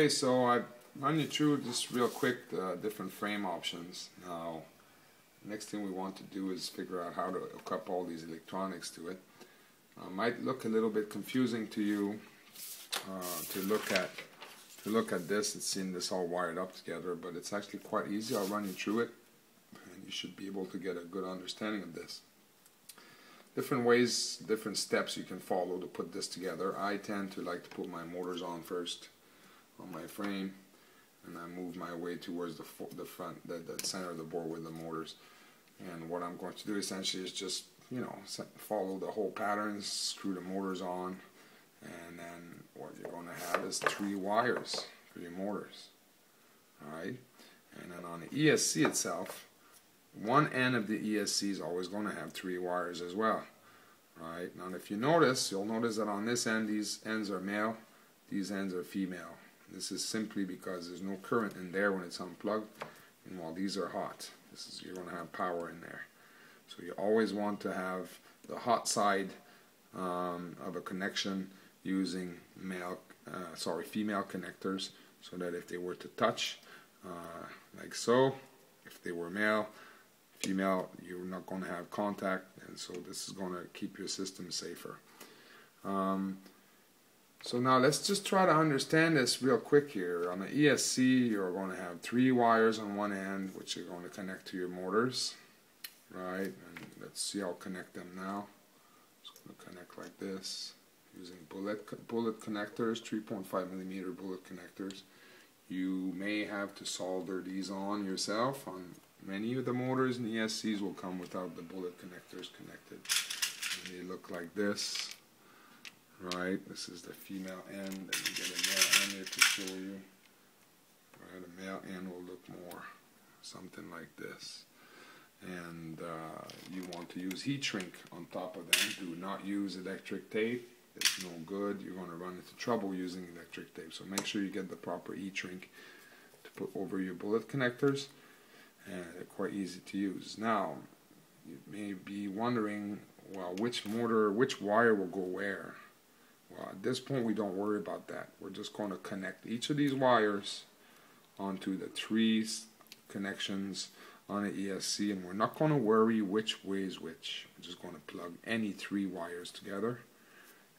Okay, so I run you through just real quick the different frame options. Now, next thing we want to do is figure out how to hook all these electronics to it. Uh, might look a little bit confusing to you uh, to look at to look at this and seeing this all wired up together, but it's actually quite easy. I'll run you through it, and you should be able to get a good understanding of this. Different ways, different steps you can follow to put this together. I tend to like to put my motors on first on my frame and I move my way towards the, the front, the, the center of the board with the motors. And what I'm going to do essentially is just, you know, follow the whole pattern, screw the motors on, and then what you're going to have is three wires for your motors. Alright? And then on the ESC itself, one end of the ESC is always going to have three wires as well. Alright? Now if you notice, you'll notice that on this end, these ends are male, these ends are female. This is simply because there's no current in there when it's unplugged, and while these are hot, this is you're going to have power in there. So you always want to have the hot side um, of a connection using male, uh, sorry, female connectors, so that if they were to touch, uh, like so, if they were male, female, you're not going to have contact, and so this is going to keep your system safer. Um, so now let's just try to understand this real quick here. On the ESC, you're going to have three wires on one end, which are going to connect to your motors, right? And let's see, I'll connect them now. Just going to connect like this using bullet bullet connectors, 3.5 millimeter bullet connectors. You may have to solder these on yourself. On many of the motors and ESCs will come without the bullet connectors connected. And they look like this right? This is the female end, and you get a male end here to show you. Right, a male end will look more something like this. And uh, you want to use heat shrink on top of them. Do not use electric tape. It's no good. You're going to run into trouble using electric tape. So make sure you get the proper heat shrink to put over your bullet connectors. And they're quite easy to use. Now, you may be wondering, well, which motor, which wire will go where? At this point, we don't worry about that. We're just going to connect each of these wires onto the three connections on the ESC, and we're not going to worry which way is which. We're just going to plug any three wires together.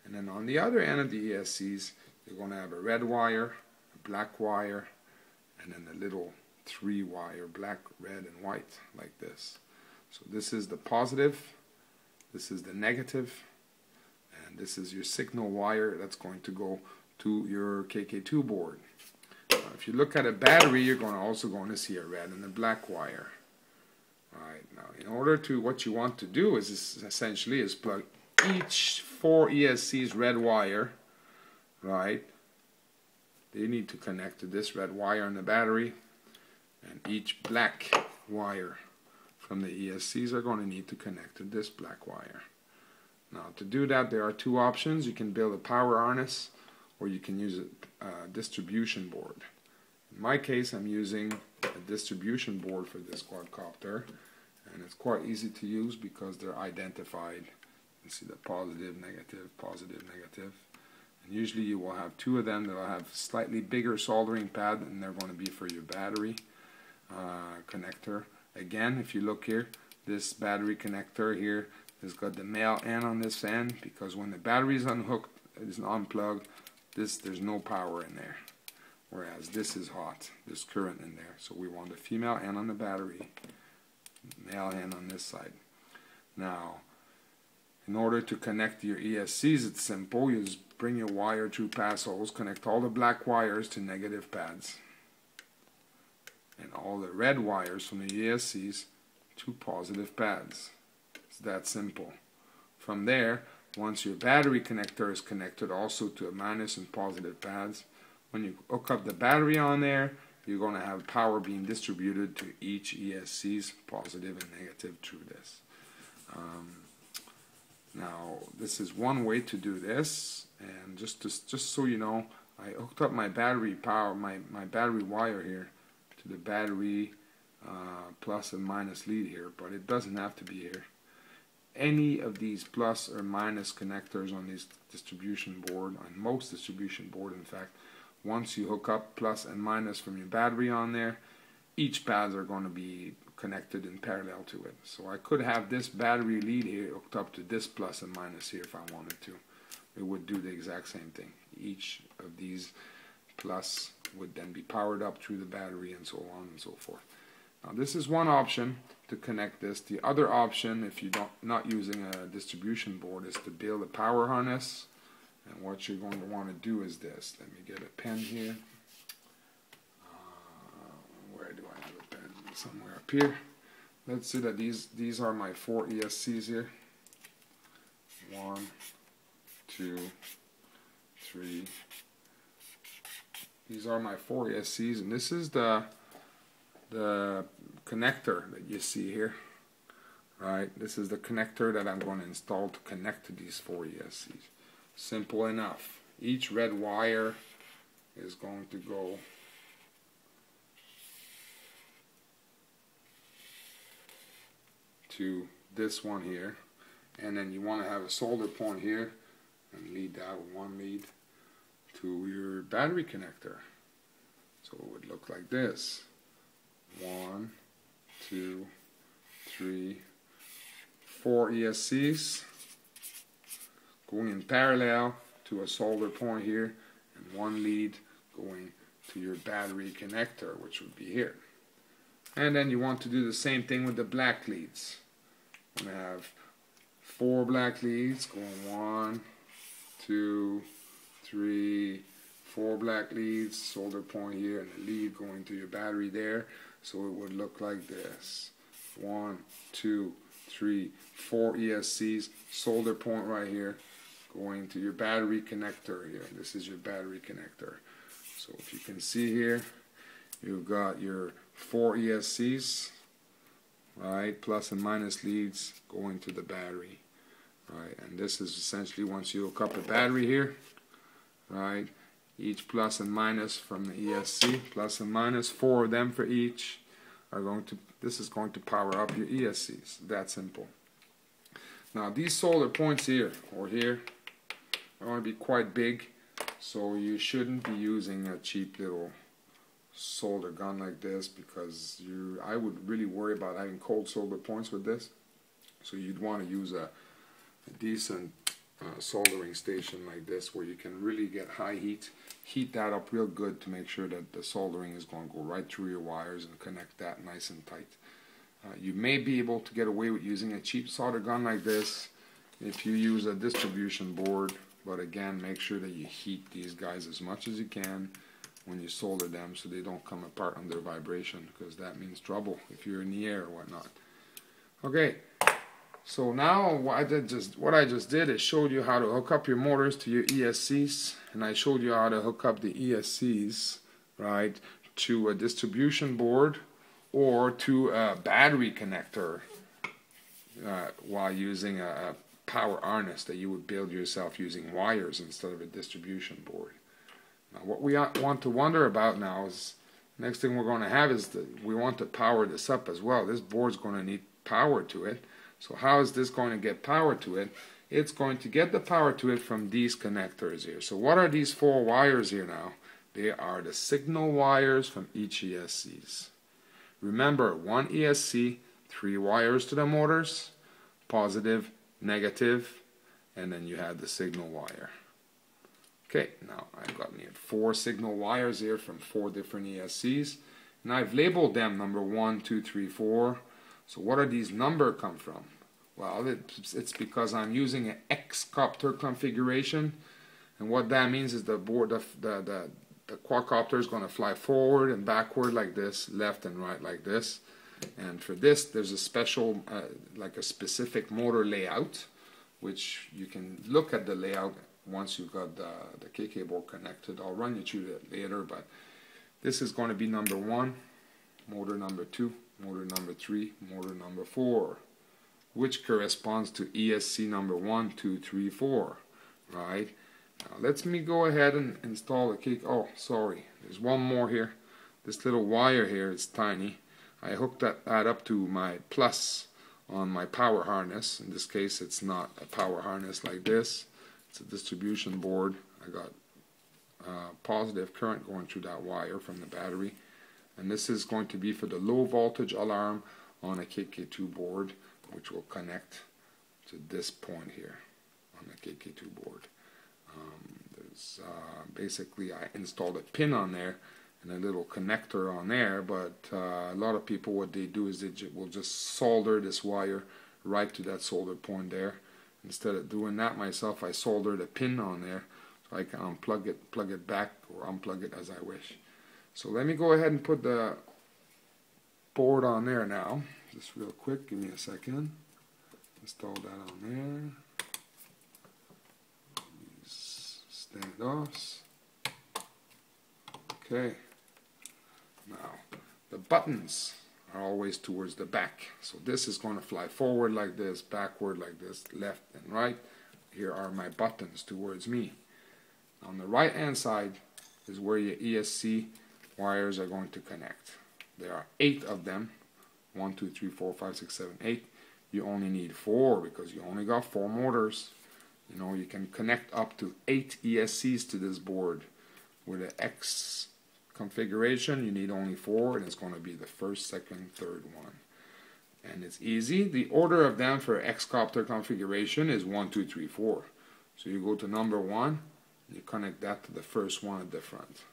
And then on the other end of the ESCs, you're going to have a red wire, a black wire, and then a little three wire, black, red, and white, like this. So this is the positive, this is the negative, and this is your signal wire that's going to go to your KK2 board. Uh, if you look at a battery, you're going to also going to see a red and a black wire. Alright, now in order to, what you want to do is, is essentially is plug each four ESC's red wire, right, they need to connect to this red wire in the battery, and each black wire from the ESCs are going to need to connect to this black wire. Now to do that there are two options. You can build a power harness or you can use a, a distribution board. In my case I'm using a distribution board for this quadcopter and it's quite easy to use because they're identified. You see the positive, negative, positive, negative. And usually you will have two of them that will have slightly bigger soldering pad and they're going to be for your battery uh, connector. Again, if you look here, this battery connector here it's got the male end on this end because when the battery is unhooked, it is unplugged, this there's no power in there. Whereas this is hot, there's current in there. So we want the female end on the battery, male end on this side. Now, in order to connect your ESCs, it's simple. You just bring your wire through pass holes, connect all the black wires to negative pads, and all the red wires from the ESCs to positive pads that simple. From there, once your battery connector is connected also to a minus and positive pads, when you hook up the battery on there, you're going to have power being distributed to each ESC's positive and negative through this. Um, now, this is one way to do this, and just to, just so you know, I hooked up my battery power, my, my battery wire here to the battery uh, plus and minus lead here, but it doesn't have to be here any of these plus or minus connectors on this distribution board, on most distribution board in fact, once you hook up plus and minus from your battery on there, each pads are going to be connected in parallel to it. So I could have this battery lead here hooked up to this plus and minus here if I wanted to. It would do the exact same thing. Each of these plus would then be powered up through the battery and so on and so forth. Now this is one option to connect this. The other option, if you're not using a distribution board, is to build a power harness. And what you're going to want to do is this. Let me get a pen here. Uh, where do I have a pen? Somewhere up here. Let's see that these these are my four ESCs here. One, two, three. These are my four ESCs, and this is the the connector that you see here. Right, this is the connector that I'm going to install to connect to these four ESCs. Simple enough. Each red wire is going to go to this one here and then you want to have a solder point here and lead that one lead to your battery connector so it would look like this one two three four ESCs going in parallel to a solder point here and one lead going to your battery connector which would be here and then you want to do the same thing with the black leads to have four black leads going one, two, three, four black leads, solder point here, and the lead going to your battery there. So it would look like this. One, two, three, four ESCs, solder point right here, going to your battery connector here. This is your battery connector. So if you can see here, you've got your four ESCs, right? Plus and minus leads going to the battery, right? And this is essentially once you hook up the battery here, right? Each plus and minus from the ESC, plus and minus, four of them for each, are going to, this is going to power up your ESCs. That simple. Now these solder points here, or here, are going to be quite big, so you shouldn't be using a cheap little solder gun like this because you I would really worry about having cold solder points with this so you'd want to use a, a decent uh, soldering station like this where you can really get high heat heat that up real good to make sure that the soldering is going to go right through your wires and connect that nice and tight uh, you may be able to get away with using a cheap solder gun like this if you use a distribution board but again make sure that you heat these guys as much as you can when you solder them so they don't come apart under vibration because that means trouble if you're in the air or whatnot. Okay, so now what I did just what I just did is showed you how to hook up your motors to your ESCs and I showed you how to hook up the ESCs right to a distribution board or to a battery connector uh, while using a, a power harness that you would build yourself using wires instead of a distribution board. Now, what we want to wonder about now is next thing we're going to have is that we want to power this up as well. This board's going to need power to it. So how is this going to get power to it? It's going to get the power to it from these connectors here. So what are these four wires here now? They are the signal wires from each ESCs. Remember, one ESC, three wires to the motors, positive, negative, and then you have the signal wire. Okay, now I've got me four signal wires here from four different ESCs. And I've labeled them number one, two, three, four. So what are these number come from? Well, it's, it's because I'm using an X-copter configuration. And what that means is the board, the, the, the, the quadcopter is going to fly forward and backward like this, left and right like this. And for this, there's a special, uh, like a specific motor layout, which you can look at the layout once you've got the, the KK board connected. I'll run you through that later, but this is going to be number one, motor number two, motor number three, motor number four, which corresponds to ESC number one, two, three, four, right? Now let me go ahead and install the kick. Oh, sorry, there's one more here. This little wire here is tiny. I hooked that, that up to my plus on my power harness. In this case, it's not a power harness like this it's a distribution board. I got uh, positive current going through that wire from the battery. And this is going to be for the low voltage alarm on a KK2 board, which will connect to this point here on the KK2 board. Um, there's uh, basically I installed a pin on there and a little connector on there, but uh, a lot of people what they do is they will just solder this wire right to that solder point there. Instead of doing that myself, I soldered a pin on there so I can unplug it, plug it back, or unplug it as I wish. So let me go ahead and put the board on there now. Just real quick, give me a second. Install that on there. These standoffs. Okay. Now, the buttons are always towards the back. So this is going to fly forward like this, backward like this, left and right. Here are my buttons towards me. On the right hand side is where your ESC wires are going to connect. There are eight of them. One, two, three, four, five, six, seven, eight. You only need four because you only got four motors. You know, you can connect up to eight ESCs to this board. With an X configuration, you need only four, and it's going to be the first, second, third one. And it's easy. The order of them for X-Copter configuration is one, two, three, four. So you go to number one, you connect that to the first one at the front.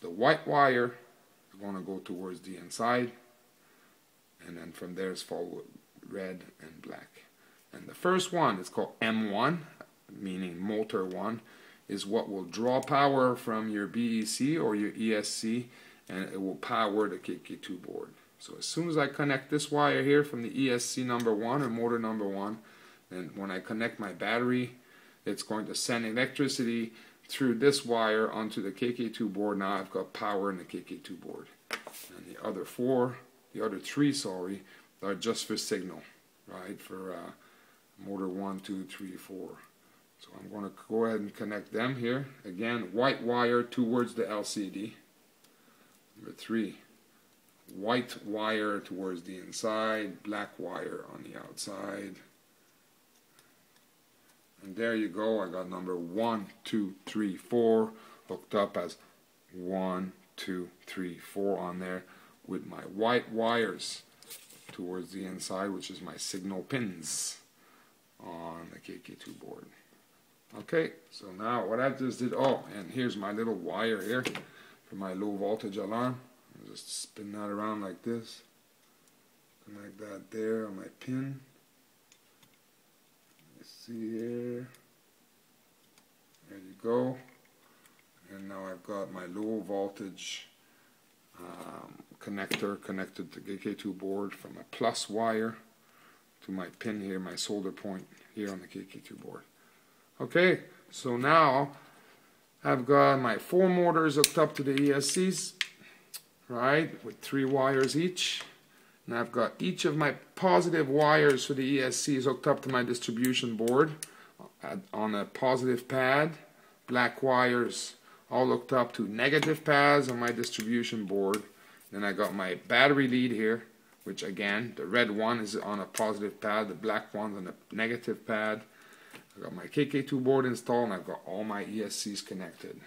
The white wire is going to go towards the inside, and then from there it's followed red and black. And the first one is called M1, meaning motor 1, is what will draw power from your BEC or your ESC, and it will power the KK2 board. So as soon as I connect this wire here from the ESC number 1 or motor number 1, then when I connect my battery, it's going to send electricity through this wire onto the KK2 board. Now I've got power in the KK2 board. And the other four, the other three, sorry, are just for signal, right? For uh, motor one, two, three, four. So I'm going to go ahead and connect them here. Again, white wire towards the LCD. Number three, white wire towards the inside, black wire on the outside. And there you go. I got number one, two, three, four hooked up as one, two, three, four on there with my white wires towards the inside, which is my signal pins on the KK2 board. Okay, so now what I just did, oh, and here's my little wire here for my low voltage alarm. I'll just spin that around like this. Connect that there on my pin. See here. There you go. And now I've got my low voltage um, connector connected to the KK2 board from a plus wire to my pin here, my solder point here on the KK2 board. Okay, so now I've got my four motors hooked up to the ESCs, right, with three wires each. And I've got each of my positive wires for the ESCs hooked up to my distribution board uh, on a positive pad, black wires all hooked up to negative pads on my distribution board. Then I got my battery lead here, which again, the red one is on a positive pad, the black one's on a negative pad. I got my KK2 board installed and I've got all my ESCs connected.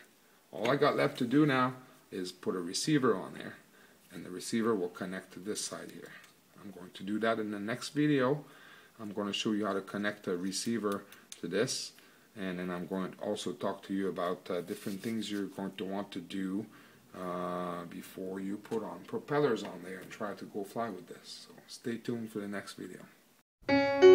All I got left to do now is put a receiver on there and the receiver will connect to this side here. I'm going to do that in the next video. I'm going to show you how to connect a receiver to this and then I'm going to also talk to you about uh, different things you're going to want to do uh, before you put on propellers on there and try to go fly with this. So stay tuned for the next video.